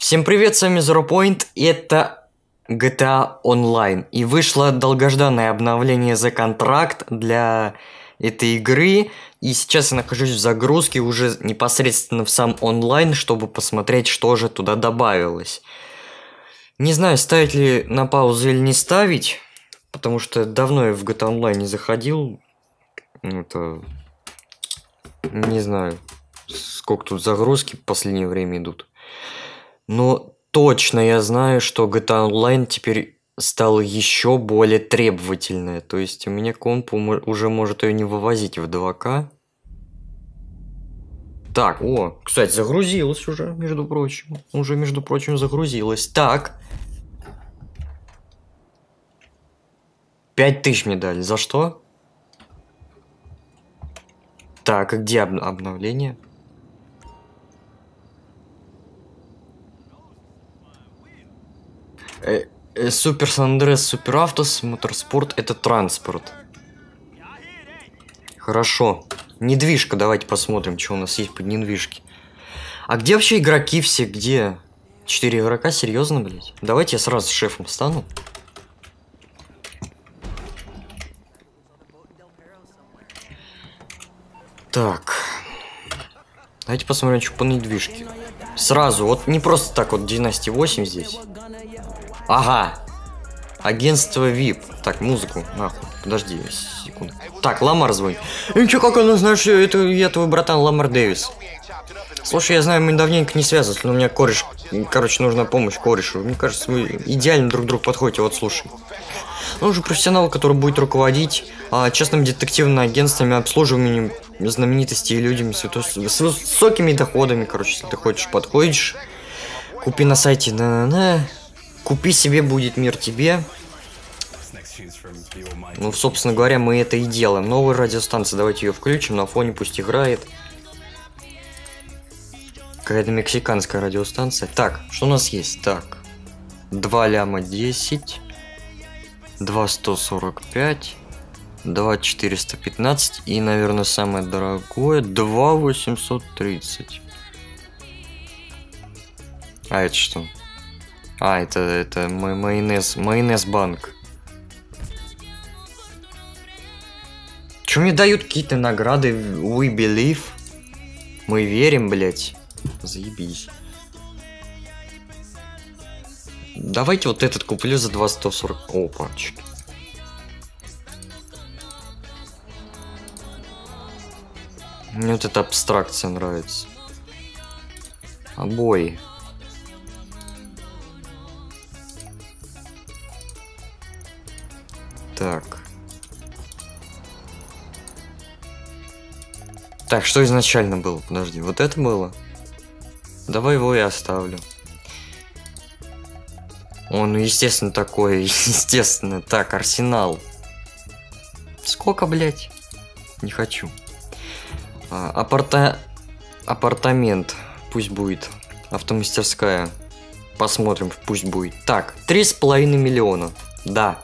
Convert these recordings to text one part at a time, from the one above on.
Всем привет, с вами Zero Point, и это GTA Online. И вышло долгожданное обновление за контракт для этой игры. И сейчас я нахожусь в загрузке уже непосредственно в сам онлайн, чтобы посмотреть, что же туда добавилось. Не знаю, ставить ли на паузу или не ставить, потому что давно я в GTA Online не заходил. Это... Не знаю, сколько тут загрузки в последнее время идут. Но точно я знаю, что GTA Online теперь стала еще более требовательная. То есть у меня комп уже может ее не вывозить в 2К. Так, о, кстати, загрузилась уже, между прочим. Уже, между прочим, загрузилась. Так. Пять тысяч мне дали. За что? Так, а где об обновление? Супер Сандрес, Супер Автос, Моторспорт это транспорт. Хорошо. Недвижка, давайте посмотрим, что у нас есть под недвижки. А где вообще игроки все? Где? Четыре игрока? Серьезно, блядь? Давайте я сразу шефом стану. Так. Давайте посмотрим, что по недвижке. Сразу, вот не просто так вот Династия 8 здесь. Ага. Агентство VIP. Так, музыку, нахуй. Подожди, секунду. Так, Ламар звонит. И чё, как она знаешь, это я твой братан Ламар Дэвис. Слушай, я знаю, мы давненько не связывались, но у меня кореш... Короче, нужна помощь корешу. Мне кажется, мы идеально друг другу подходите, вот слушай. Он уже профессионал, который будет руководить а, частным детективным агентствами, обслуживанием знаменитостей и людьми с, с высокими доходами, короче, если ты хочешь, подходишь. Купи на сайте на-на-на. Купи себе, будет мир тебе. Ну, собственно говоря, мы это и делаем. Новая радиостанция, давайте ее включим, на фоне пусть играет. Какая-то мексиканская радиостанция. Так, что у нас есть? Так, 2 ляма 10, 2 145, 2 415 и, наверное, самое дорогое 2 830. А это что? А, это, это мой майонез, майонез банк. Че мне дают какие-то награды? We believe. Мы верим, блять. Заебись. Давайте вот этот куплю за 2140. Опачки. Мне вот эта абстракция нравится. Обои. Так. Так, что изначально было? Подожди, вот это было? Давай его и оставлю. Он, ну, естественно, такой, естественно. Так, арсенал. Сколько, блядь? Не хочу. А, апарта... Апартамент. Пусть будет. Автомастерская. Посмотрим, пусть будет. Так, три с половиной миллиона. Да,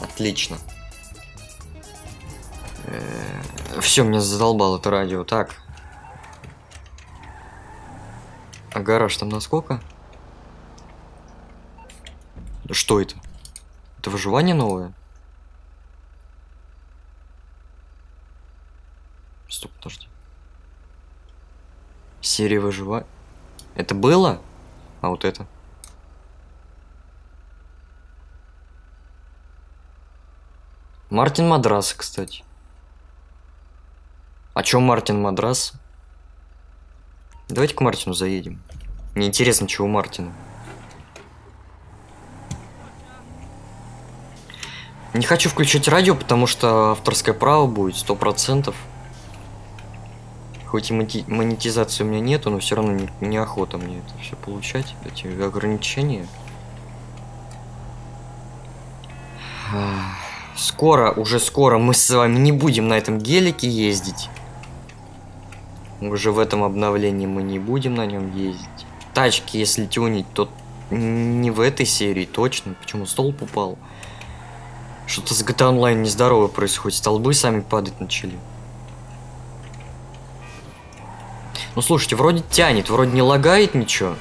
Отлично. Э, Все, мне задолбал это радио. Так. А гараж там на сколько? Что это? Это выживание новое? Стоп, подожди. Серия выживания. Это было? А вот это? Мартин Мадрас, кстати. А чё Мартин Мадрас? Давайте к Мартину заедем. Мне интересно, чего Мартина. Не хочу включать радио, потому что авторское право будет сто процентов. Хоть и монетизации у меня нету, но все равно не, неохота мне это все получать, эти ограничения. Скоро, уже скоро мы с вами не будем на этом гелике ездить. Уже в этом обновлении мы не будем на нем ездить. Тачки, если тюнить, то не в этой серии точно. Почему столб упал? Что-то с GTA Online нездорово происходит. Столбы сами падать начали. Ну слушайте, вроде тянет, вроде не лагает ничего.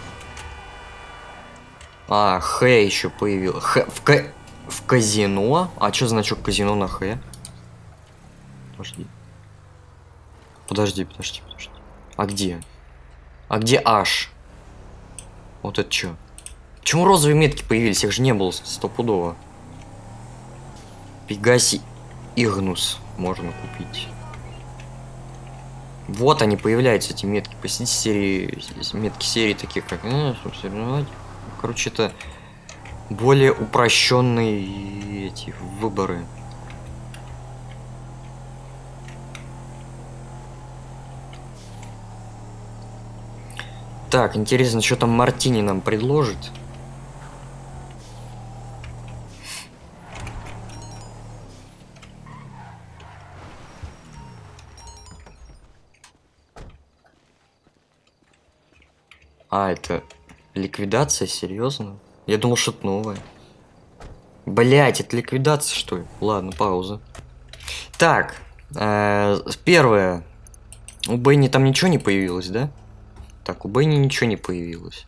А, Х еще появилось. Х в, ка... в казино? А что значок казино на Х? Подожди. Подожди, подожди, подожди. А где? А где H? Вот это что? Почему розовые метки появились? Их же не было стопудово. Пегаси Игнус можно купить. Вот они появляются, эти метки. Посетите серии, метки серии таких, как... Ну, короче, это более упрощенные эти выборы. Так, интересно, что там Мартини нам предложит? А, это ликвидация, серьезно? Я думал, что-то новое. Блять, это ликвидация, что ли? Ладно, пауза. Так, э, первое. У Бенни там ничего не появилось, да? Так, у Бенни ничего не появилось.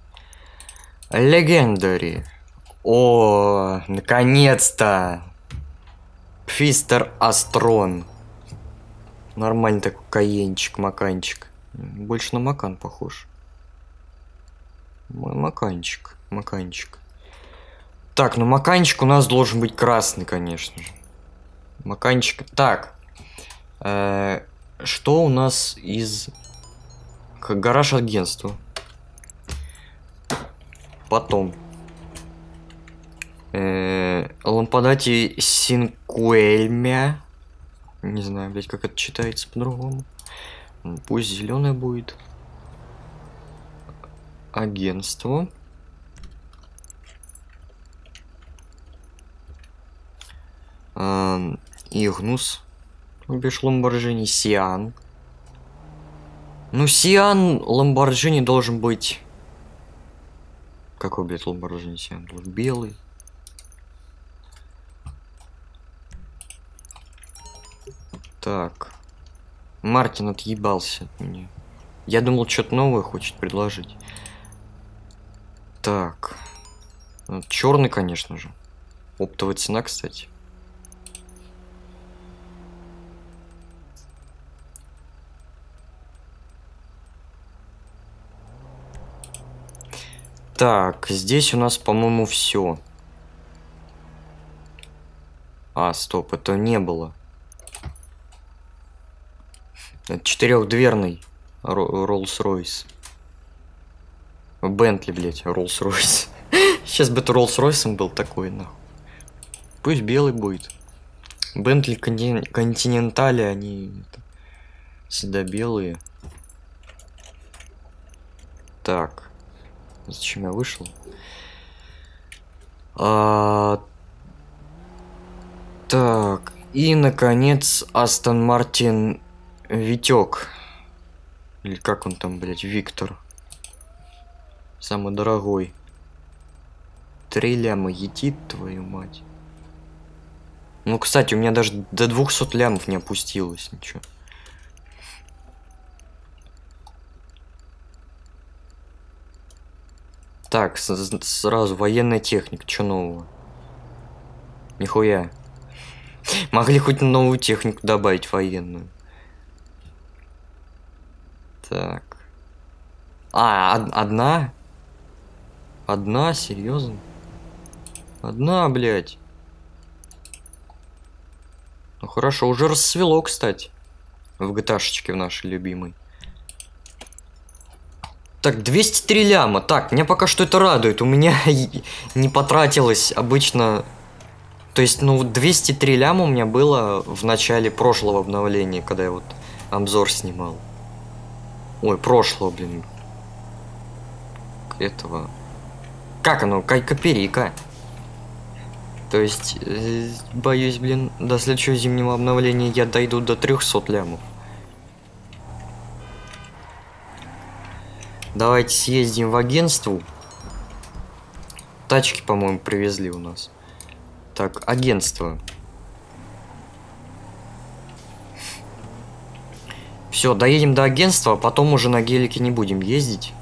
Легендари. О, наконец-то! Фистер Астрон. Нормальный такой каенчик, маканчик. Больше на макан похож. Мой маканчик, маканчик. Так, ну маканчик у нас должен быть красный, конечно. Маканчик. Так. Э, что у нас из... Гараж агентства. Потом. Э, лампадати Синкуэльмя. Не знаю, блять, как это читается по-другому. Пусть зеленая будет агентству. Игнус. Бишь Ламборджини. Сиан. Ну, Сиан Ламборджини должен быть... Какой, блядь, Ламборджини Сиан? Белый. Так. Мартин отъебался от меня. Я думал, что-то новое хочет предложить. Так. Ну, Черный, конечно же. Оптовая цена, кстати. Так, здесь у нас, по-моему, все. А, стоп, это не было. Это четырехдверный Роллс-Ройс. Бентли, блять, Роллс-Ройс. Сейчас бы это Роллс-Ройсом был такой, нахуй. Пусть белый будет. Бентли Континентали, они всегда белые. Так. Зачем я вышел? А... Так. И, наконец, Астон Мартин Витек. Или как он там, блядь, Виктор. Самый дорогой. Три ляма етит, твою мать. Ну, кстати, у меня даже до 200 лямов не опустилось ничего. Так, сразу военная техника, что нового? Нихуя. Могли хоть новую технику добавить военную. Так. А, одна? Одна, серьезно? Одна, блядь. Ну хорошо, уже рассвело, кстати. В gta в нашей любимой. Так, 203 ляма. Так, меня пока что это радует. У меня не потратилось обычно... То есть, ну, 203 ляма у меня было в начале прошлого обновления, когда я вот обзор снимал. Ой, прошлого, блин. Этого как оно? Кайкоперика. То есть, э, боюсь, блин, до следующего зимнего обновления я дойду до 300 лямов. Давайте съездим в агентство. Тачки, по-моему, привезли у нас. Так, агентство. Все, доедем до агентства, а потом уже на гелике не будем ездить.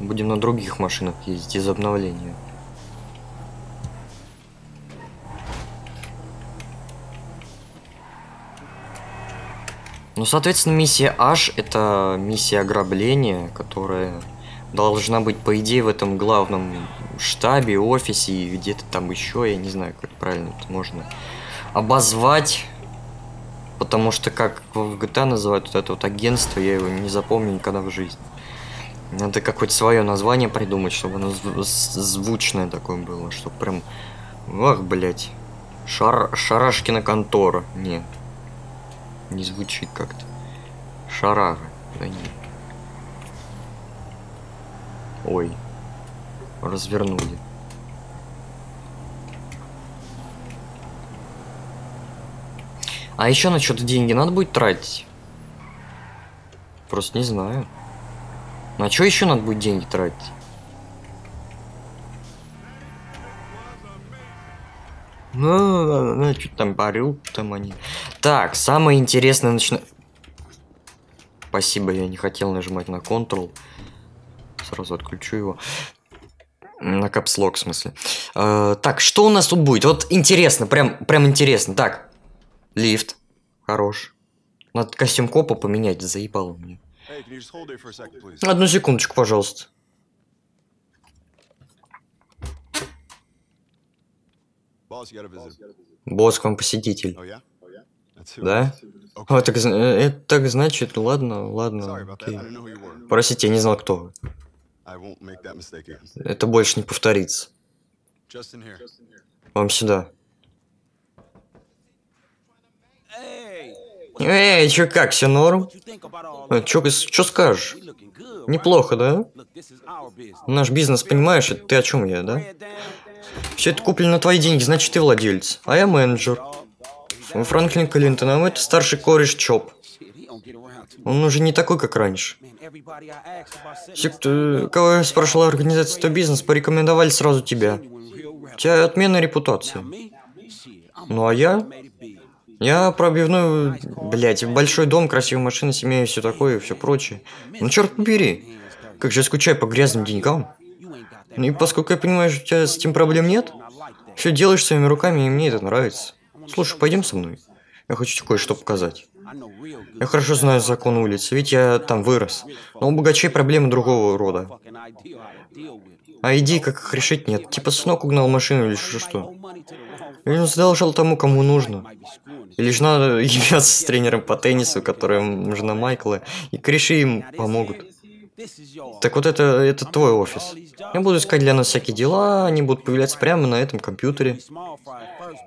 Будем на других машинах ездить из обновления. Ну, соответственно, миссия H это миссия ограбления, которая должна быть, по идее, в этом главном штабе, офисе и где-то там еще, я не знаю, как правильно это можно обозвать. Потому что как в GTA называют вот это вот агентство, я его не запомню никогда в жизни. Надо какое-то свое название придумать, чтобы оно звучное такое было, чтобы прям... Ах, блять. Шар... Шарашкина контора. Не. Не звучит как-то. Шарага. Да не. Ой. Развернули. А еще на что-то деньги надо будет тратить? Просто не знаю. На что еще надо будет деньги тратить? Ну, ну, ну, ну что там парю, там они. Так, самое интересное начина... Спасибо, я не хотел нажимать на Ctrl. Сразу отключу его. На капслок, в смысле. Э, так, что у нас тут будет? Вот интересно, прям, прям интересно. Так, лифт. Хорош. Надо костюм копа поменять, заебало мне. Одну секундочку, пожалуйста. Босс к вам посетитель. Да? О, так, это э, так значит, ладно, ладно, окей. Простите, я не знал, кто вы. Это больше не повторится. Вам сюда. Эй, чё как, все норм? А, чё, чё скажешь? Неплохо, да? Наш бизнес, понимаешь, ты о чем я, да? Все это куплено на твои деньги, значит ты владелец. А я менеджер. Франклин Клинтон, а это старший кореш Чоп. Он уже не такой, как раньше. Все, кто, кого я спрашивал организация то бизнес, порекомендовали сразу тебя. У тебя отменная репутация. Ну а я? Я пробивной, блять, большой дом, красивая машина, семья и все такое, и все прочее. Ну черт побери. Как же я скучаю по грязным деньгам. Ну и поскольку я понимаю, что у тебя с этим проблем нет, все делаешь своими руками, и мне это нравится. Слушай, пойдем со мной. Я хочу тебе кое-что показать. Я хорошо знаю закон улицы, ведь я там вырос. Но у богачей проблемы другого рода. А идей, как их решить, нет. Типа сынок угнал машину или что что. Или он задолжал тому, кому нужно. Или же надо являться с тренером по теннису, который жена Майкла, и кореши им помогут. Так вот это, это твой офис. Я буду искать для нас всякие дела, они будут появляться прямо на этом компьютере.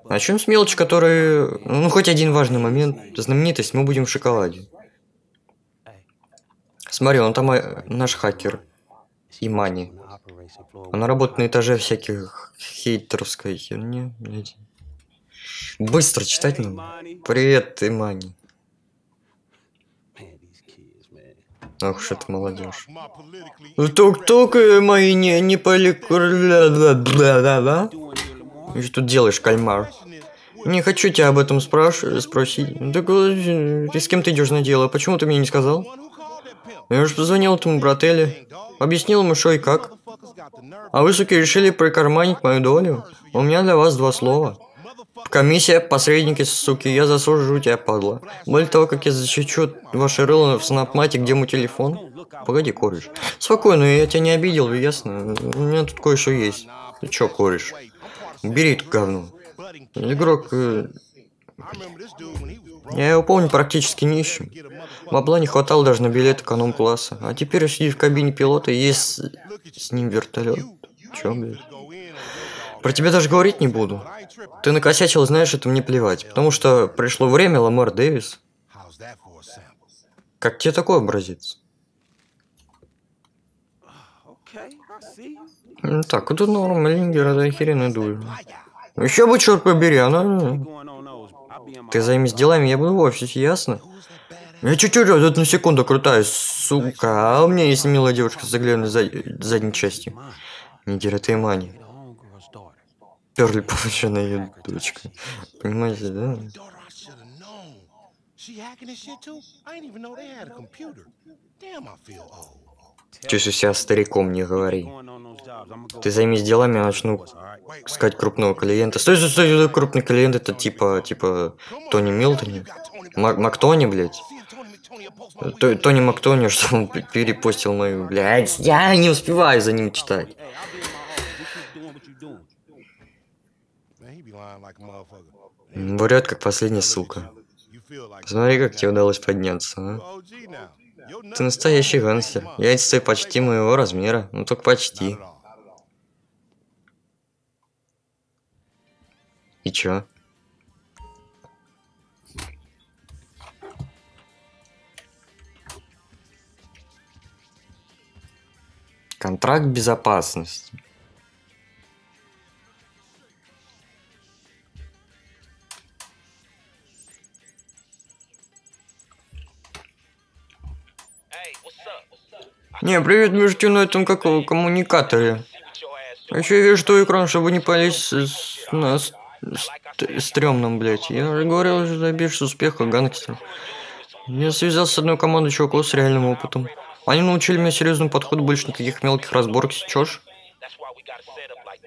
Начнем с мелочи, которые... Ну, хоть один важный момент. Знаменитость, мы будем в шоколаде. Смотри, он там э, наш хакер. Имани. Она работает на этаже всяких хейтеровской херни. Быстро читать надо. Привет, Имани. Ох уж это молодежь. Тук-тук, мои не, не да? И что тут делаешь, кальмар? Не хочу тебя об этом спрашивать, спросить. Так ты с кем ты идешь на дело? Почему ты мне не сказал? Я уже позвонил этому брателе. Объяснил ему, что и как. А вы, суки, решили прикарманить мою долю? У меня для вас два слова. Комиссия, посредники, суки, я засужу тебя, падла. Более того, как я защищу ваши рыло в снапмате, где мой телефон? Погоди, кореш. Спокойно, я тебя не обидел, ясно? У меня тут кое-что есть. Ты чё, кореш? Бери эту говно. Игрок... Э... Я его помню практически нищим. Бабла не хватало даже на билет эконом-класса. А теперь сидит в кабине пилота и есть с ним вертолет. Чё, блядь? Про тебя даже говорить не буду. Ты накосячил, знаешь, это мне плевать. Потому что пришло время, Ламар Дэвис. Как тебе такой образец? Так, это норм, Лингер, это охеренная дура. Еще бы, черт побери, она... Ты займись делами, я буду в офисе, ясно? Я чуть-чуть вот на секунду крутая, сука. А у меня есть милая девушка с заглянной зад... задней частью. Нигера, ты мани. Перли повышена ее дочка. Понимаете, да? Чувствую себя стариком, не говори. Ты займись делами, я начну искать крупного клиента. Стой, стой, стой, крупный клиент это типа, типа, Тони Милтони. Мак Мактони, блядь. Т- Тони Мактони, что он перепостил мою, блядь, я не успеваю за ним читать. Врет, как последняя сука. Смотри, как тебе удалось подняться, а? Ты настоящий гангстер. Яйца почти моего размера, ну только почти. И чё? Контракт безопасности. Не, привет, между на этом какого коммуникаторе. А еще я вижу твой экран, чтобы не полезть на стрёмном, блядь. Я же говорил, что добьешься успеха, гангстер. Я связался с одной командой чуваков с реальным опытом. Они научили меня серьезному подходу, больше никаких мелких разборок?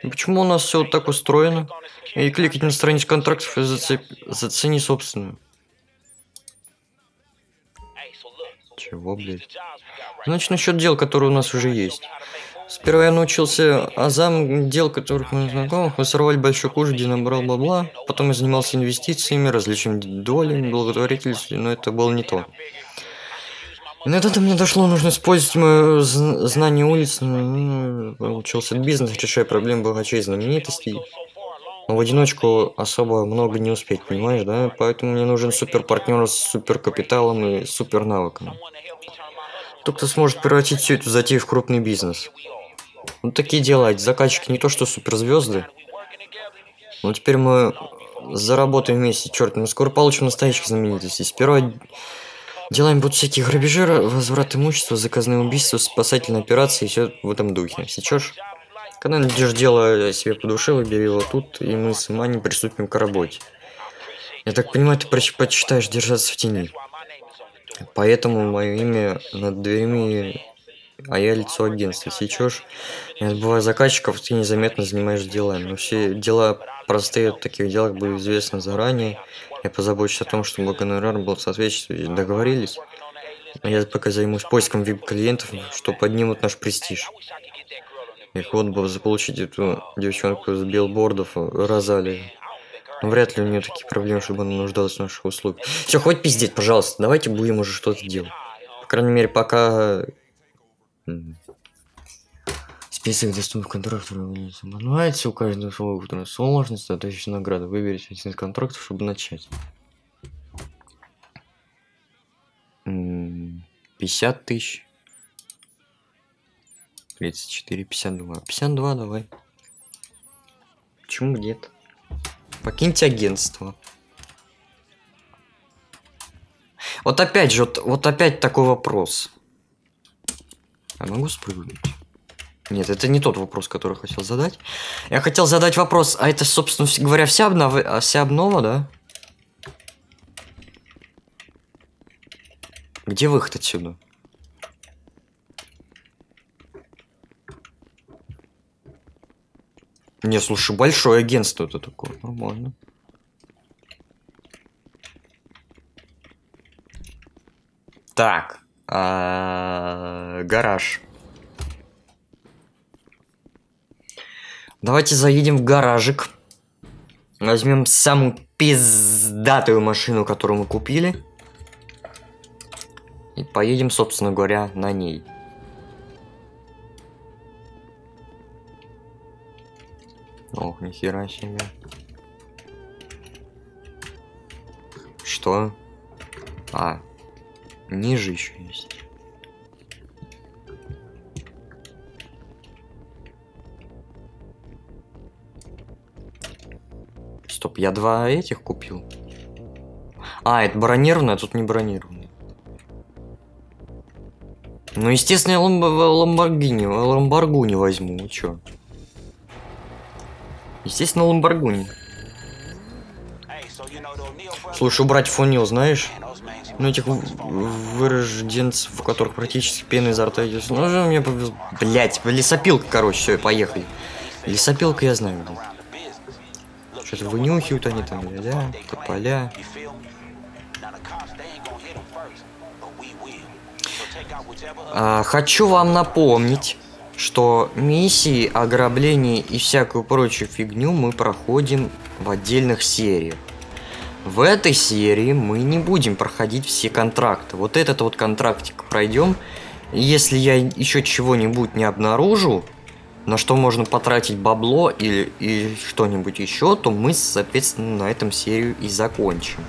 И почему у нас все вот так устроено? И кликать на страницу контрактов и зацеп... зацени собственную. Чего, блядь? Значит, насчет дел, которые у нас уже есть. Сперва я научился азам дел, которых мы знакомых. Мы сорвали большой куш, где набрал бабла. Потом я занимался инвестициями, различными долями, благотворительностью, но это было не то. И на это мне дошло, нужно использовать мое зн- знание улиц. Ну, Учился бизнес, решая проблемы богачей знаменитостей. Но в одиночку особо много не успеть, понимаешь, да? Поэтому мне нужен суперпартнер с суперкапиталом и супернавыками. Кто кто сможет превратить всю эту затею в крупный бизнес. Ну такие дела, эти заказчики не то что суперзвезды. Но теперь мы заработаем вместе, черт, мы скоро получим настоящих знаменитостей. Сперва делаем будут всякие грабежи, ра- возврат имущества, заказные убийства, спасательные операции и все в этом духе. Сечешь? Когда найдешь дело себе по душе, выбери его тут, и мы с Мани приступим к работе. Я так понимаю, ты предпочитаешь держаться в тени. Поэтому мое имя над дверями, а я лицо агентства. Сечешь? Я отбываю заказчиков, ты незаметно занимаешь делами. Но все дела простые, в таких делах были известны заранее. Я позабочусь о том, чтобы гонорар был соответствующий. Договорились? А я пока займусь поиском вип-клиентов, что поднимут наш престиж. Их вот бы заполучить эту девчонку с билбордов Розалию. Но вряд ли у нее такие проблемы, чтобы она нуждалась в наших услугах. Все, хоть пиздеть, пожалуйста. Давайте будем уже что-то делать. По крайней мере, пока... Список доступных контрактов мануается у каждого слова, которое сложность, а еще награда. Выберите один из контрактов, чтобы начать. М, 50 тысяч. 34, 52. 52 давай. Почему где-то? Покиньте агентство. Вот опять же, вот, вот опять такой вопрос. Я могу спрыгнуть? Нет, это не тот вопрос, который хотел задать. Я хотел задать вопрос, а это, собственно говоря, вся обнова, вся обнова, да? Где выход отсюда? Не, слушай, большое агентство это такое, нормально. Так, а, гараж. Давайте заедем в гаражик. Возьмем самую пиздатую машину, которую мы купили. И поедем, собственно говоря, на ней. Ох, нихера себе. Что? А, ниже еще есть. Стоп, я два этих купил. А, это бронированное, а тут не бронированное. Ну, естественно, я ламб- ламборгини, ламборгуни возьму, вы чё? Естественно, ламборгуни. Слушай, убрать фонил, знаешь? Ну, этих вырожденцев, у которых практически пена изо рта идет. Ну, же мне повезло. Блять, лесопилка, короче, все, поехали. Лесопилка я знаю. Что-то вынюхивают они там, ля-ля, тополя. А, хочу вам напомнить, что миссии, ограбления и всякую прочую фигню мы проходим в отдельных сериях. В этой серии мы не будем проходить все контракты. Вот этот вот контрактик пройдем. Если я еще чего-нибудь не обнаружу, на что можно потратить бабло или, или что-нибудь еще, то мы, соответственно, на этом серию и закончим.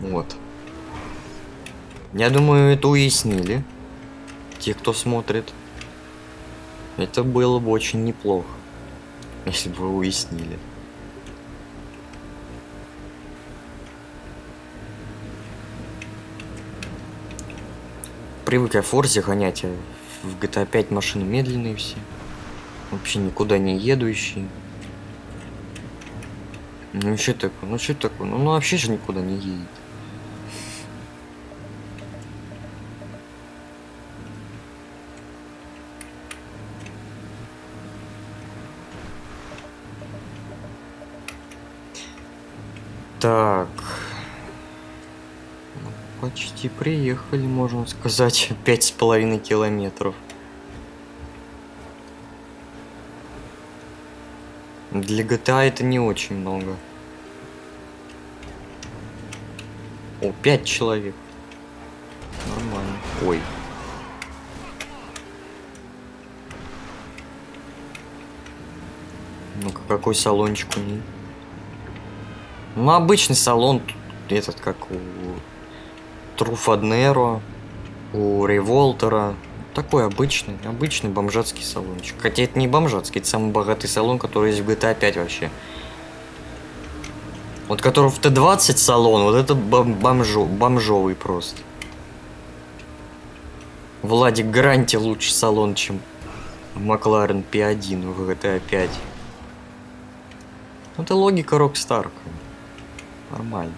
Вот. Я думаю, это уяснили. Те, кто смотрит. Это было бы очень неплохо, если бы вы уяснили. Привык я в Форзе гонять, а в GTA 5 машины медленные все. Вообще никуда не едущие. Ну что такое? Ну что такое? Ну, ну вообще же никуда не едет. Так. Ну, почти приехали, можно сказать. Пять с половиной километров. Для GTA это не очень много. О, пять человек. Нормально. Ой. Ну-ка, какой салончик у них? Ну, обычный салон, этот как у Труфаднеро, у Револтера. Такой обычный, обычный бомжатский салончик. Хотя это не бомжатский, это самый богатый салон, который есть в GTA 5 вообще. Вот который в Т-20 салон, вот это бом бомжо бомжовый просто. Владик Гранти лучше салон, чем Макларен P1 в GTA 5. Ну, это логика Rockstar. Нормально.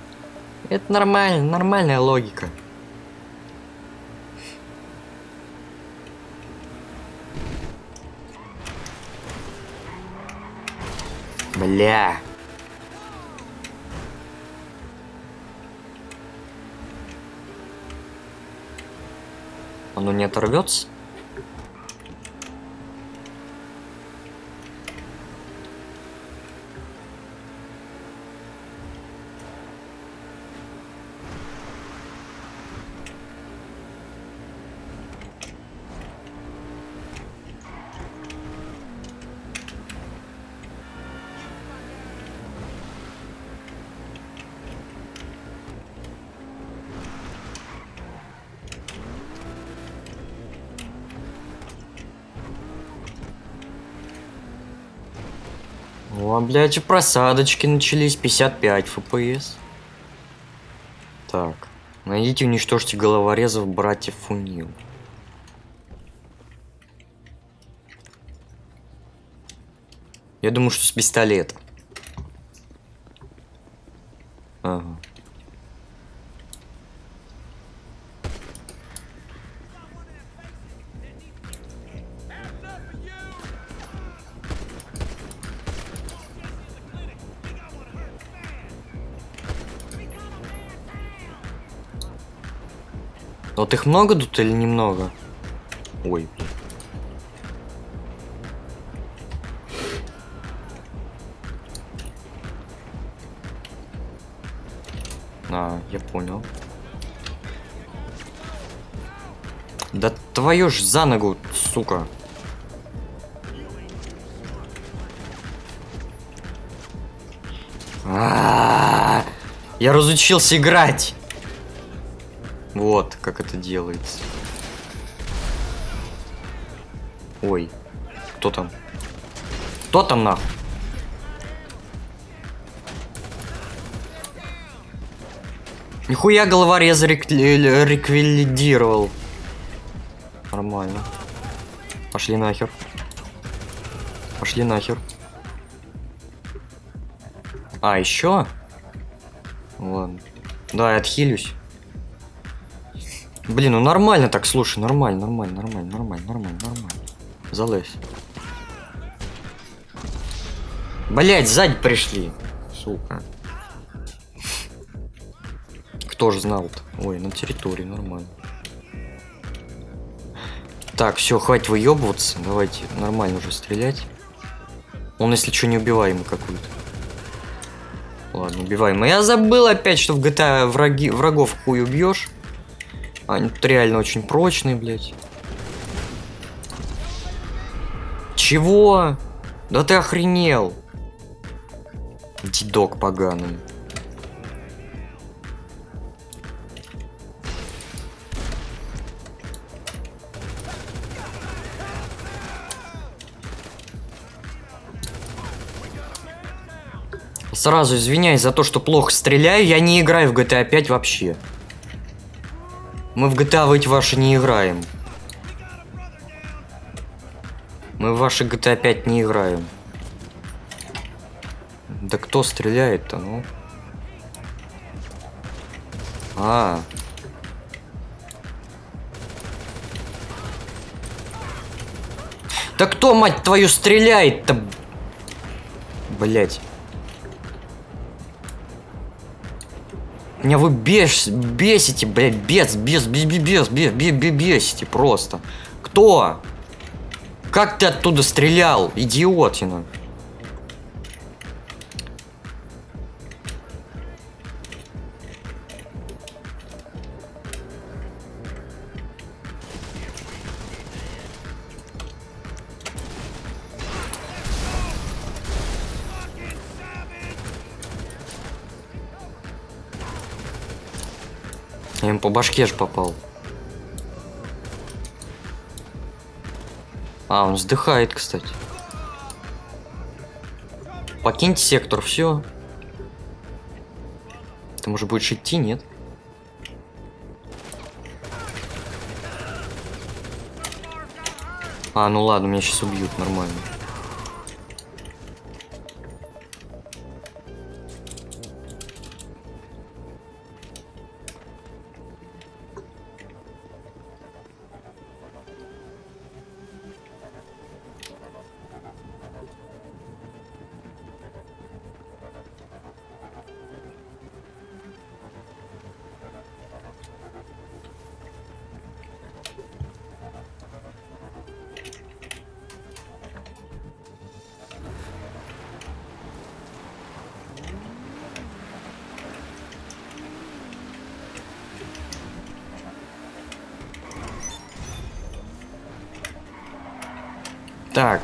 Это нормально, нормальная логика. Бля. Оно не оторвется? Блядь, и просадочки начались. 55 FPS. Так. Найдите уничтожьте головорезов братьев Фунил. Я думаю, что с пистолета. Ага. Вот их много тут или немного? Ой, блин. А, я понял. Да твою ж за ногу, сука. А -а -а -а! Я разучился играть. Вот, как это делается. Ой, кто там? Кто там нахуй? Нихуя головореза рек... реквилидировал. Нормально. Пошли нахер. Пошли нахер. А, еще? Ладно. Да, я отхилюсь. Блин, ну нормально так, слушай, нормально, нормально, нормально, нормально, нормально, нормально. Залезь. Блять, сзади пришли. Сука. Кто же знал-то? Ой, на территории нормально. Так, все, хватит выебываться. Давайте нормально уже стрелять. Он, если что, не убиваемый какой-то. Ладно, убиваемый. Я забыл опять, что в GTA враги, врагов хуй убьешь. Они тут реально очень прочные, блядь. Чего? Да ты охренел. Дедок поганый. Сразу извиняюсь за то, что плохо стреляю, я не играю в GTA 5 вообще. Мы в GTA в эти ваши не играем. Мы в ваши GTA 5 не играем. Да кто стреляет-то, ну? А. Да кто, мать твою, стреляет-то? Блять. Меня вы беш, бесите, блядь, бес, бес, бес, бес, бес, бес, бес, бес, бесите просто. Кто? Как ты оттуда стрелял, идиотина? По башке ж попал. А, он вздыхает, кстати. Покиньте сектор, все. Ты, может, будешь идти, нет? А, ну ладно, меня сейчас убьют, нормально.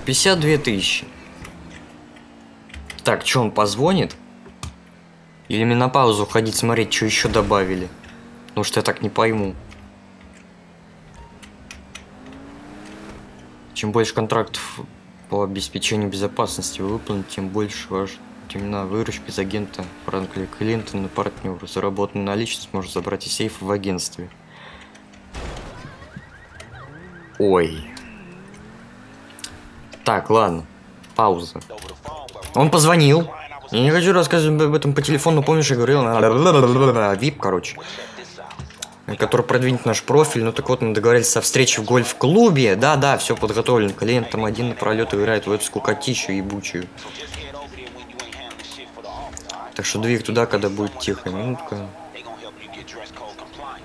52 тысячи. Так, что он позвонит? Или мне на паузу ходить смотреть, что еще добавили? Потому что я так не пойму. Чем больше контрактов по обеспечению безопасности вы выполните, тем больше ваш темна выручка из агента Франкли Клинтона партнеру. Заработанную наличность может забрать из сейфа в агентстве. Ой. Так, ладно. Пауза. Он позвонил. Я не хочу рассказывать об этом по телефону, помнишь, я говорил, вип, короче. Который продвинет наш профиль. Ну так вот, мы договорились со встречи в гольф-клубе. Да-да, все подготовлено. Клиент там один на пролет играет в эту скукотищу ебучую. Так что двиг туда, когда будет тихо. Минутка.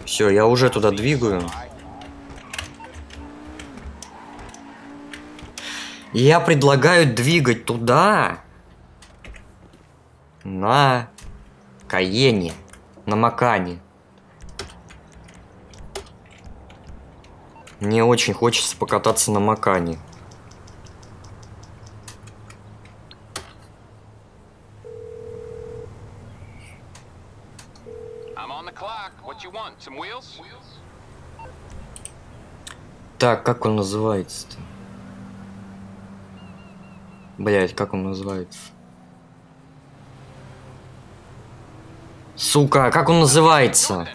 Все, я уже туда двигаю. Я предлагаю двигать туда на Каене, на Макане. Мне очень хочется покататься на Макане. Так, как он называется-то? Блять, как он называется? Сука, как он называется?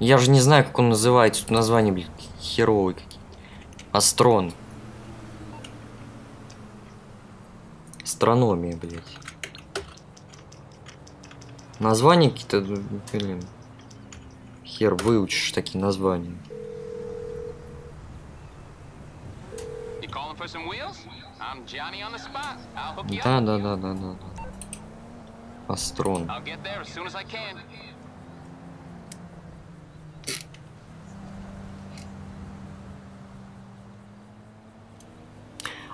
Я же не знаю, как он называется. Тут название, блядь, херовые какие. Астрон. Астрономия, блядь. Названия какие-то, блин. Хер выучишь такие названия. Да, да, да, да, да. Астрон.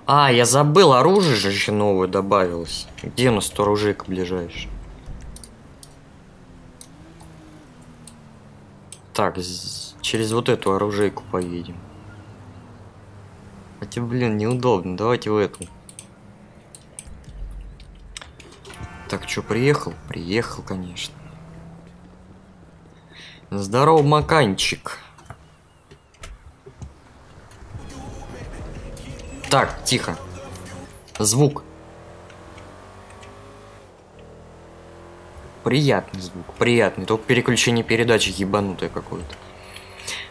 А, я забыл, оружие же еще новое добавилось. Где у нас оружейка ближайший? Так, через вот эту оружейку поедем. Хотя, блин, неудобно. Давайте в эту. Так, что, приехал? Приехал, конечно. Здорово, маканчик. Так, тихо. Звук. Приятный звук, приятный. Только переключение передачи ебанутое какое-то.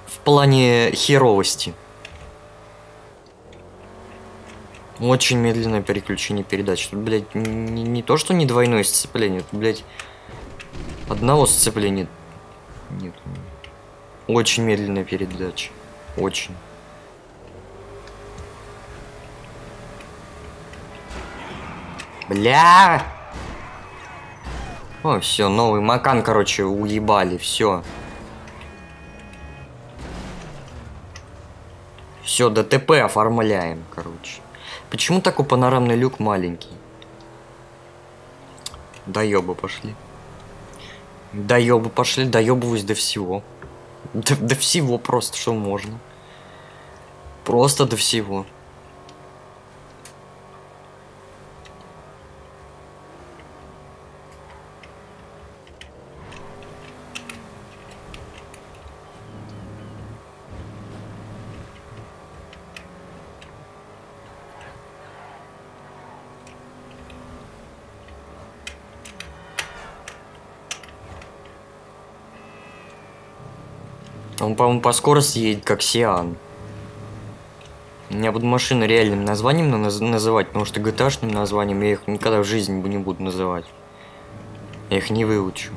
В плане херовости. Очень медленное переключение передач. Тут, блядь, не, не то, что не двойное сцепление, тут, блядь, одного сцепления нет. Очень медленная передача. Очень. Бля! О, все, новый макан, короче, уебали, все. Все, ДТП оформляем, короче. Почему такой панорамный люк маленький? Доебы пошли. Доебы пошли, доебываюсь до всего. До, до всего просто, что можно. Просто до всего. Он, по-моему, по скорости едет, как Сиан. Я буду машины реальным названием наз называть, потому что gta названием я их никогда в жизни не буду называть. Я их не выучу.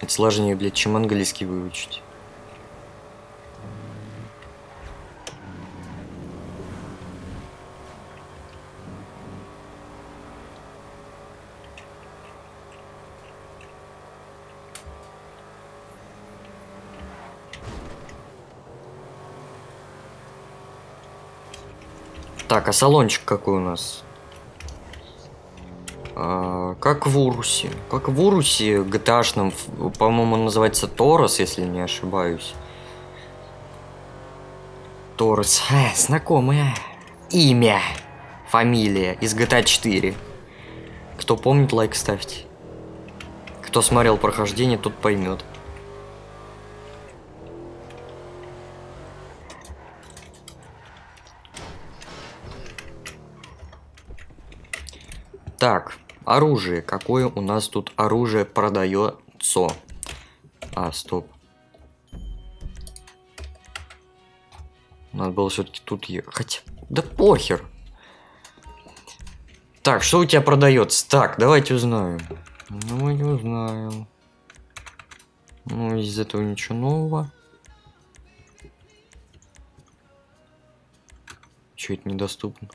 Это сложнее, блядь, чем английский выучить. Так, а салончик какой у нас? А, как в Урусе. Как в Урусе gta по-моему, называется Торос, если не ошибаюсь. Торос. А, знакомое имя. Фамилия из GTA 4. Кто помнит, лайк ставьте. Кто смотрел прохождение, тот поймет. Так, оружие. Какое у нас тут оружие продается? А, стоп. Надо было все-таки тут ехать. Да похер. Так, что у тебя продается? Так, давайте узнаем. Давайте узнаем. Ну, из этого ничего нового. Это недоступно?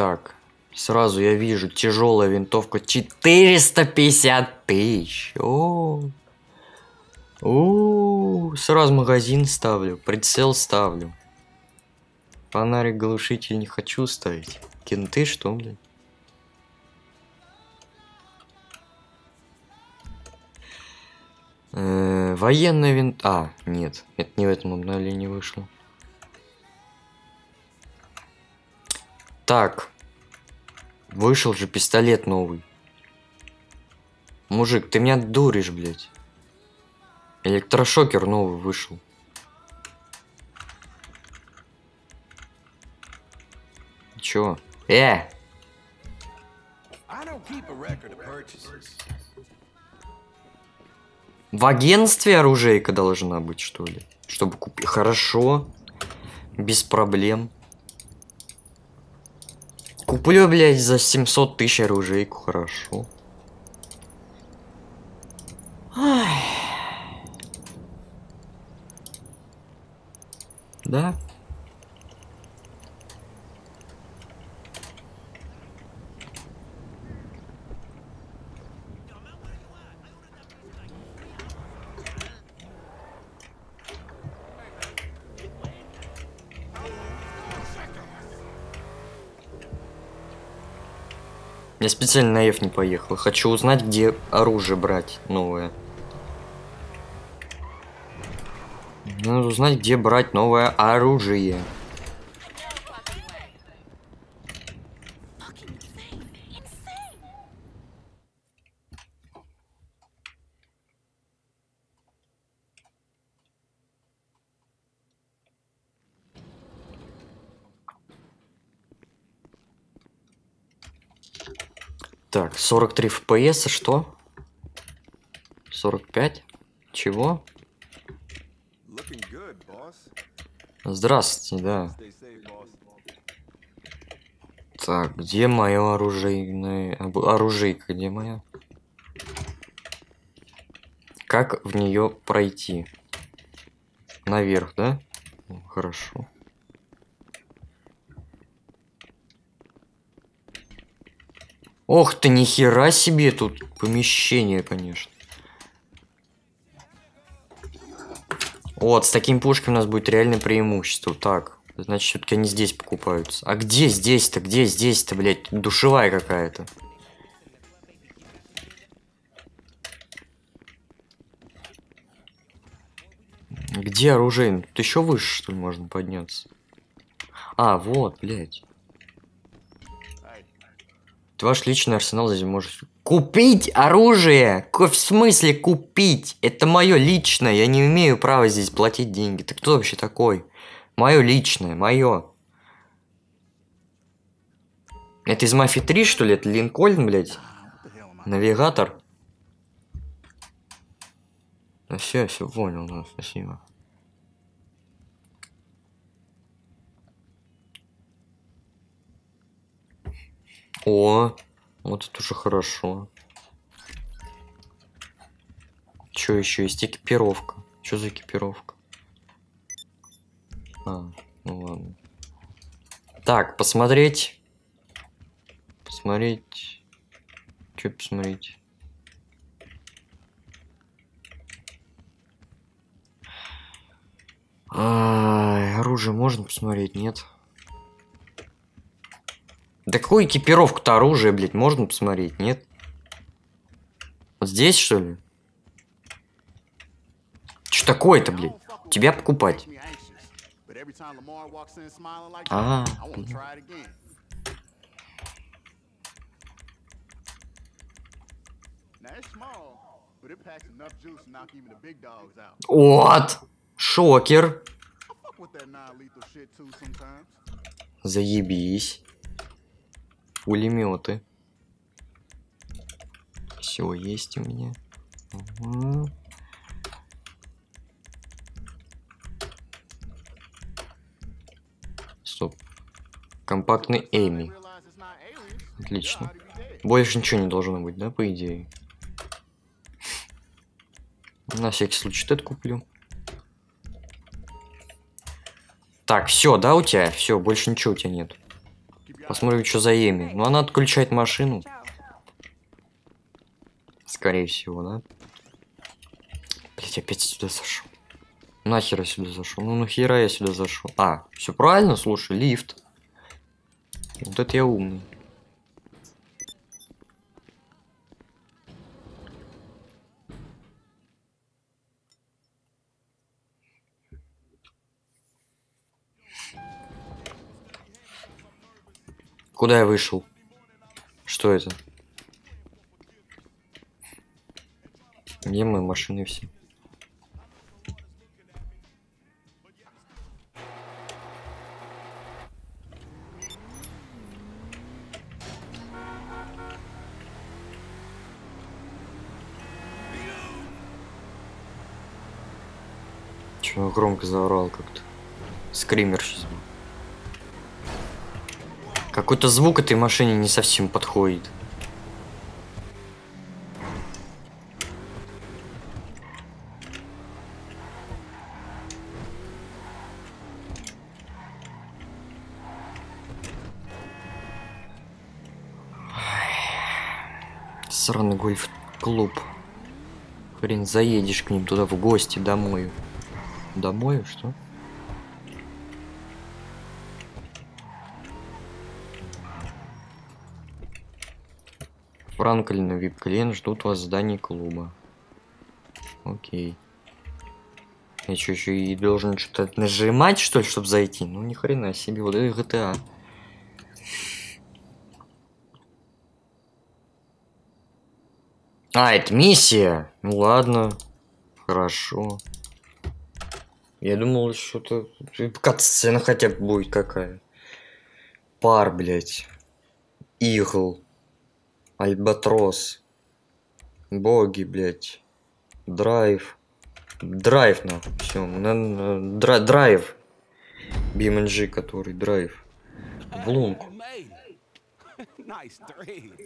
Так, сразу я вижу тяжелая винтовка 450 тысяч. О, сразу магазин ставлю, прицел ставлю. Фонарик глушитель не хочу ставить. Кенты что, блин? Э, военная винт... А, нет, это не в этом обновлении вышло. Так. Вышел же пистолет новый. Мужик, ты меня дуришь, блядь. Электрошокер новый вышел. Чё? Э! В агентстве оружейка должна быть, что ли? Чтобы купить. Хорошо. Без проблем. Куплю, блядь, за 700 тысяч оружейку, хорошо. Ай. Да? Специально на F не поехал. Хочу узнать, где оружие брать новое. Надо узнать, где брать новое оружие. Так, 43 FPS, что? 45? Чего? Здравствуйте, да. Так, где мое оружейное... Оружейка, где моя? Как в нее пройти? Наверх, да? Хорошо. Ох ты, нихера себе тут помещение, конечно. Вот, с такими пушками у нас будет реальное преимущество. Так, значит, все-таки они здесь покупаются. А где здесь-то? Где здесь-то, блядь? Душевая какая-то. Где оружие? Тут еще выше, что ли, можно подняться? А, вот, блядь. Ваш личный арсенал, здесь можете... Купить оружие! В смысле купить? Это мое личное, я не имею права здесь платить деньги. Ты кто вообще такой? Мое личное, мое. Это из Мафии 3, что ли? Это Линкольн, блядь? Навигатор? Ну все, все понял, ну, спасибо. О, вот это уже хорошо. Что еще есть? Экипировка. Что за экипировка? А, ну ладно. Так, посмотреть. Посмотреть. Что посмотреть? Ай, оружие можно посмотреть, нет? Да какую экипировку-то оружие, блядь, можно посмотреть, нет? Вот здесь, что ли? Что такое-то, блядь? Тебя покупать. А, блин. Вот! Шокер! Заебись. Пулеметы. Все есть у меня. Мгм. Стоп. Компактный Эми. Отлично. Больше ничего не должно быть, да, по идее? На всякий случай это куплю. Так, все, да, у тебя? Все, больше ничего у тебя нет. Посмотрим, что за Эми. Ну, она отключает машину. Скорее всего, да? Блять, опять сюда зашел. Нахер я сюда зашел? Ну нахера я сюда зашел? А, все правильно, слушай, лифт. Вот это я умный. Куда я вышел? Что это? Где мои машины все? Чего громко заорал как-то? Скример сейчас был. Какой-то звук этой машине не совсем подходит. Сраный гольф-клуб. Хрен заедешь к ним туда в гости домой. Домой, что? Франклин и вип-клиент ждут вас в здании клуба. Окей. Я что, еще и должен что-то нажимать, что ли, чтобы зайти? Ну, ни хрена себе, вот это GTA. А, это миссия? Ну ладно. Хорошо. Я думал, что-то... Кат-сцена хотя бы будет какая. Пар, блядь. Игл. Альбатрос. Боги, блядь. Драйв. Драйв, нахуй. Все, дра драйв. BMG, который драйв. В лунку.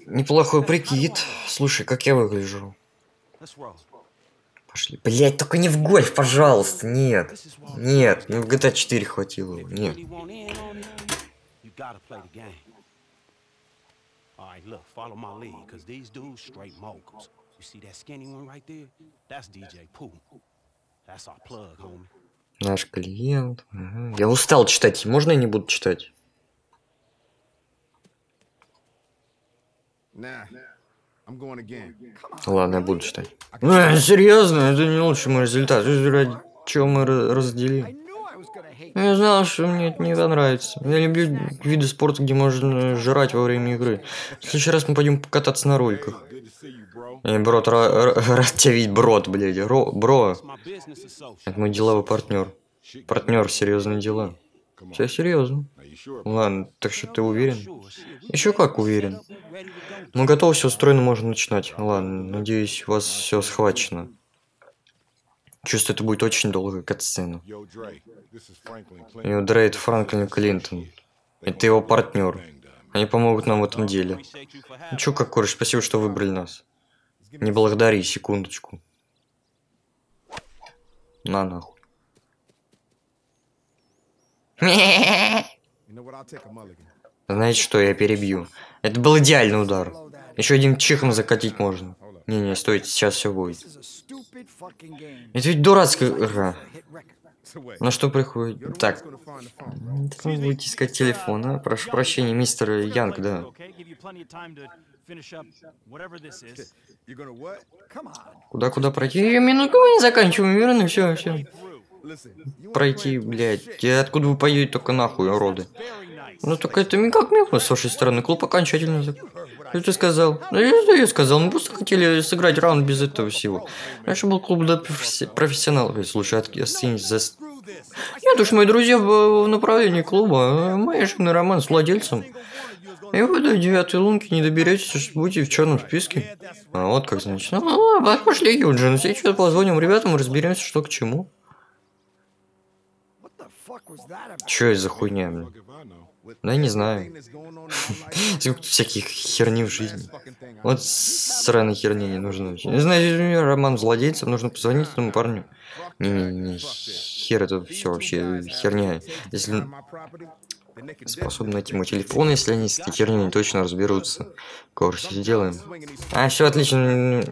Неплохой прикид. Слушай, как я выгляжу? Пошли. Блять, только не в гольф, пожалуйста. Нет. Нет, ну в GTA 4 хватило. Нет. Alright, look, follow my lead, cause these dudes straight moguls. You see that skinny one right there? That's DJ Pooh. That's our plug, homie. Наш клиент. Ага. Я устал читать. Можно я не буду читать? Nah, I'm going again. Ладно, я буду читать. А, серьезно, это не лучший мой результат. Ради чего мы разделили? Я знал, что мне это не понравится. Я люблю виды спорта, где можно жрать во время игры. В следующий раз мы пойдем покататься на роликах. Эй, брат, рад тебя видеть, брат, блядь. Ро, бро. Это мой деловой партнер. Партнер, серьезные дела. Все серьезно. Ладно, так что ты уверен? Еще как уверен. Ну, готово, все устроено, можно начинать. Ладно, надеюсь, у вас все схвачено. Чувствую, это будет очень долгая катсцена. Йо, Дрей, это Франклин Клинтон. Это его партнер. Они помогут нам в этом деле. Ну чё, как кореш, спасибо, что выбрали нас. Не благодари, секундочку. На нахуй. Знаете что, я перебью. Это был идеальный удар. Еще один чихом закатить можно. Не-не, стойте, сейчас все будет. Это ведь дурацкая игра. На что приходит? Так. Вы будете искать телефон, а? Прошу прощения, мистер Янг, да. Куда-куда пройти? Минутку мы не заканчиваем, верно? Все, все. Пройти, блядь. Откуда вы поедете только нахуй, уроды? Ну только это как мимо с вашей стороны. Клуб окончательно закрыт. Что ты сказал? Ну, я, я сказал, мы просто хотели сыграть раунд без этого всего. Раньше был клуб для профессионалов. Слушай, остынись за... Нет уж, мои друзья в, направлении клуба. Моя жена Роман с владельцем. И вы до девятой лунки не доберетесь, будете в черном списке. А вот как значит. Ну, ладно, пошли, Юджин. Сейчас позвоним ребятам и разберемся, что к чему. Чё это за хуйня, блин? Да я не знаю. Всяких херни в жизни. Вот сраной херни не нужно. Не знаю, роман с владельцем, нужно позвонить этому парню. Не-не-не, хер это все вообще херня. Если способны найти мой телефон, если они с этой херней точно разберутся. Короче, сделаем. А, все отлично.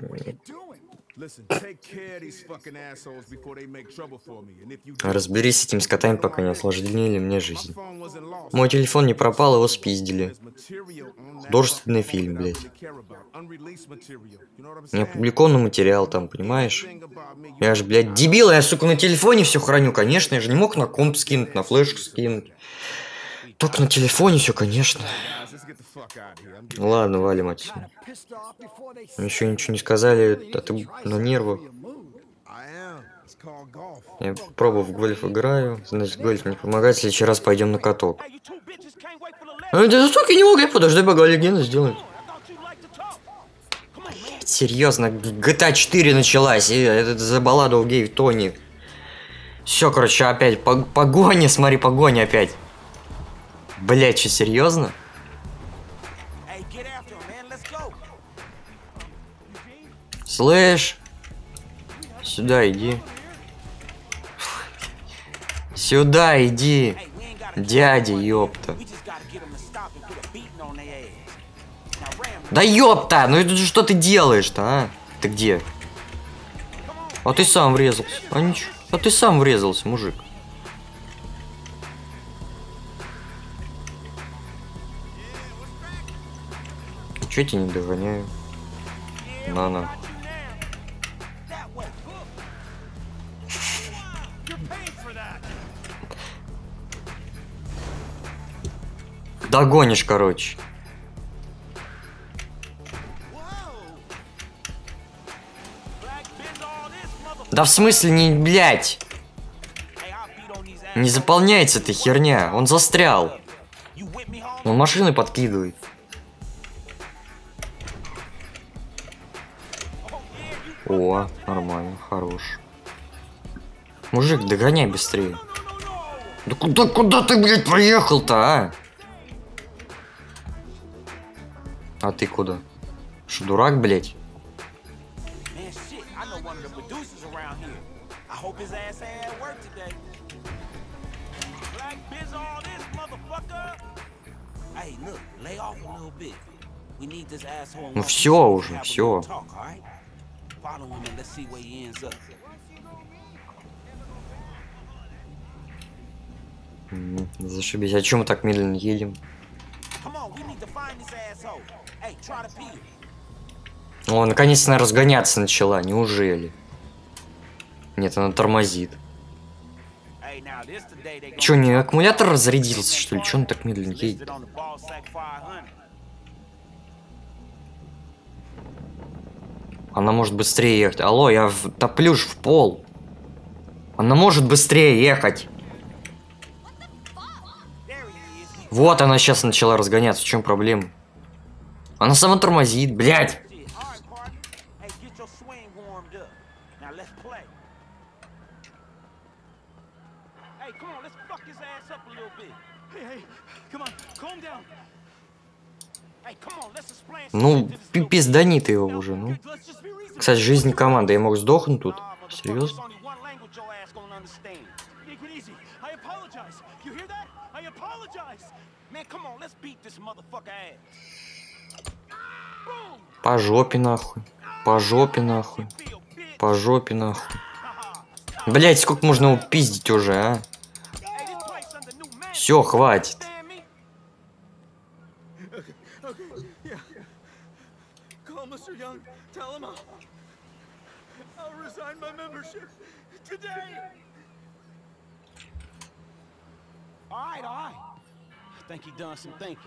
Разберись с этими скотами, пока не осложнили мне жизнь. Мой телефон не пропал, его спиздили. Художественный фильм, блядь. Не опубликованный материал там, понимаешь? Я же, блядь, дебил, я, сука, на телефоне все храню, конечно. Я же не мог на комп скинуть, на флешку скинуть. Только на телефоне все, конечно. Ладно, валим отсюда. Еще ничего не сказали, а ты на нервах. Я пробую в гольф играю, значит гольф не помогает, в следующий раз пойдем на каток. А, да сука, не могу, я подожди, бога легенда сделать. Серьезно, GTA 4 началась, и это за балладу у гей Тони. Все, короче, опять погоня, смотри, погоня опять. Блять, что, серьезно? Слышь, сюда иди. Сюда иди, дядя, ёпта. Да ёпта, ну что ты делаешь-то, а? Ты где? А ты сам врезался. А ничего. А ты сам врезался, мужик. Чё я тебя не догоняю? На Догонишь, короче. Да в смысле не, блядь? Не заполняется эта херня. Он застрял. Он машины подкидывает. О, нормально, хорош. Мужик, догоняй быстрее. Да куда, куда ты, блядь, проехал-то, а? А ты куда? Что, дурак, блядь? Ну piece. уже. М, Зашибись. А чем мы так медленно едем? О, наконец-то она разгоняться начала. Неужели? Нет, она тормозит. Чё, не аккумулятор разрядился, что ли? Чё он так медленно едет? on the Ballsack 500. Она может быстрее ехать. Алло, я в... топлю ж в пол. Она может быстрее ехать. Вот она сейчас начала разгоняться. В чем проблема? Она сама тормозит, блядь. Ну, пиздани ты его уже, ну. Кстати, жизнь команды. Я мог сдохнуть тут. Серьезно? По жопе нахуй. По жопе нахуй. По жопе нахуй. Блять, сколько можно его пиздить уже, а? Все, хватит. All right, all right. I think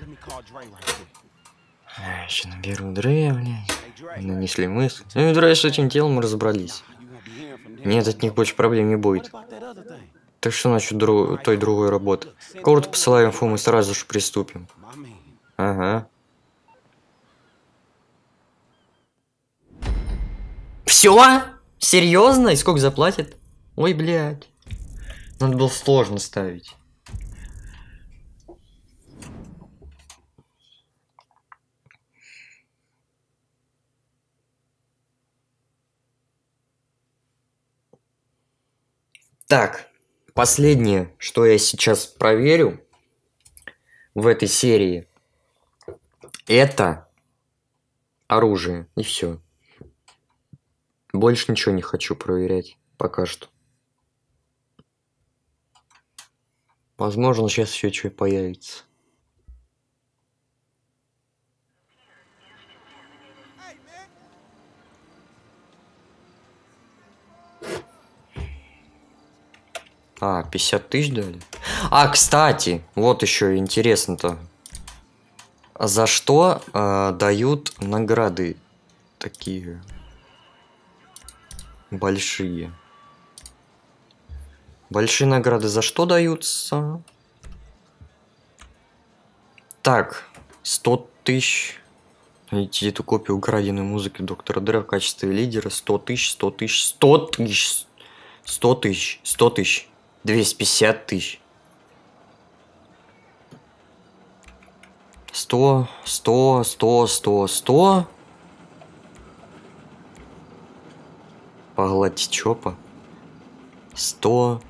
let me call Dre right quick. Наберу Дрея, блядь. Hey, Dre. Нанесли мысль. Ну и с этим делом мы разобрались. Нет, от них больше проблем не будет. Так что насчет дру- той другой работы? Кого-то посылаем инфу, мы сразу же приступим. Ага. Все? Серьезно? И сколько заплатят? Ой, блядь. Надо было сложно ставить. Так, последнее, что я сейчас проверю в этой серии, это оружие. И все. Больше ничего не хочу проверять пока что. Возможно, сейчас еще что появится. А, 50 тысяч дали? А, кстати, вот еще интересно-то. За что э, дают награды такие большие? Большие награды за что даются? Так, 100 тысяч. Найти эту копию украденной музыки доктора Дре в качестве лидера. 100 тысяч, 100 тысяч, 100 тысяч, 100 тысяч, 100 тысяч, 250 тысяч. 100, 100, 100, 100, 100. Погладьте чопа. 100.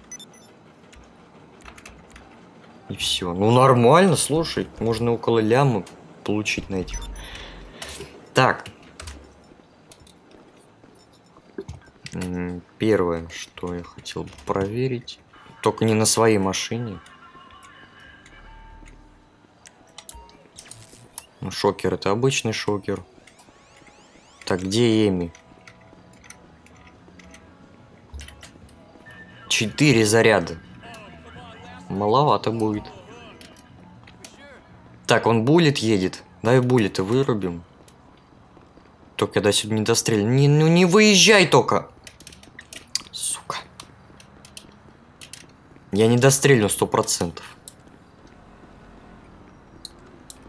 И все. Ну нормально, слушай. Можно около ляма получить на этих. Так. Первое, что я хотел бы проверить. Только не на своей машине. Ну, шокер это обычный шокер. Так, где Эми? Четыре заряда. Маловато будет. Так, он булит едет. Дай буллеты вырубим. Только до сюда не дострелим. Не, ну не выезжай только. Сука. Я не дострелю сто процентов.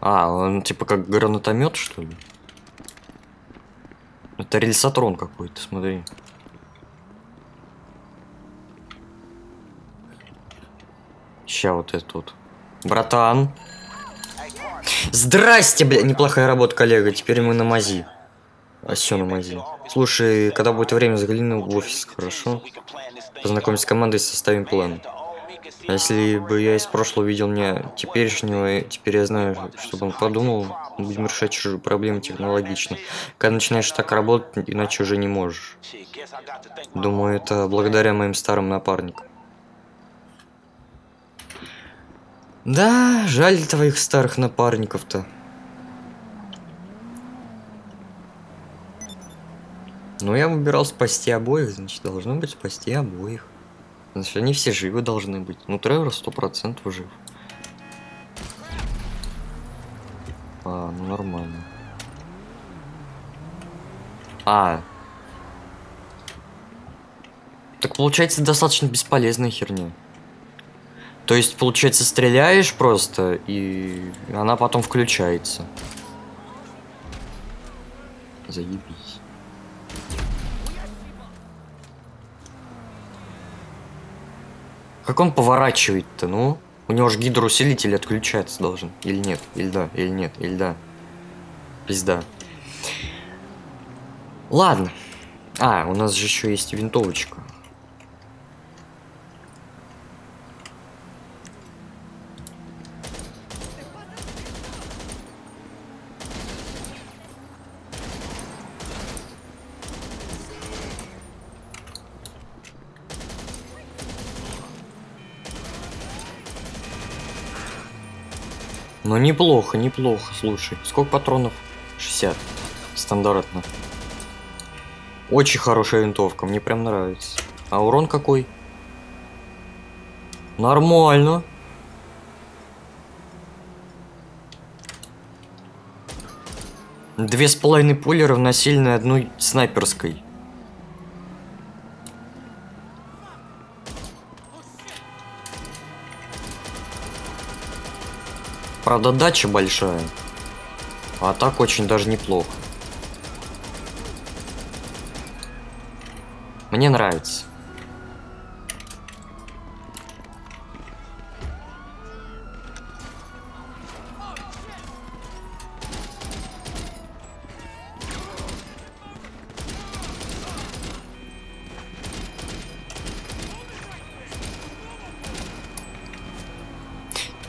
А, он типа как гранатомет, что ли? Это рельсотрон какой-то, смотри. Ща вот это вот. Братан. Здрасте, бля. Неплохая работа, коллега. Теперь мы на мази. А все на мази. Слушай, когда будет время, загляни в офис, хорошо? Познакомься с командой составим план. А если бы я из прошлого видел меня теперешнего, теперь я знаю, что он подумал, будем решать чужие проблемы технологично. Когда начинаешь так работать, иначе уже не можешь. Думаю, это благодаря моим старым напарникам. Да, жаль твоих старых напарников-то. Но я выбирал спасти обоих, значит, должно быть спасти обоих. Значит, они все живы должны быть. Ну, Тревор сто процентов жив. А, ну нормально. А. Так получается достаточно бесполезная херня. То есть, получается, стреляешь просто, и она потом включается. Заебись. Как он поворачивает-то, ну? У него же гидроусилитель отключаться должен. Или нет? Или да? Или нет? Или да? Пизда. Ладно. А, у нас же еще есть винтовочка. Ну неплохо, неплохо, слушай. Сколько патронов? 60. Стандартно. Очень хорошая винтовка, мне прям нравится. А урон какой? Нормально. Две с половиной пули равносильны одной снайперской. Правда, дача большая. А так очень даже неплохо. Мне нравится.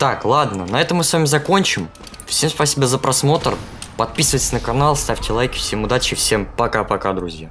Так, ладно, на этом мы с вами закончим. Всем спасибо за просмотр. Подписывайтесь на канал, ставьте лайки. Всем удачи, всем пока-пока, друзья.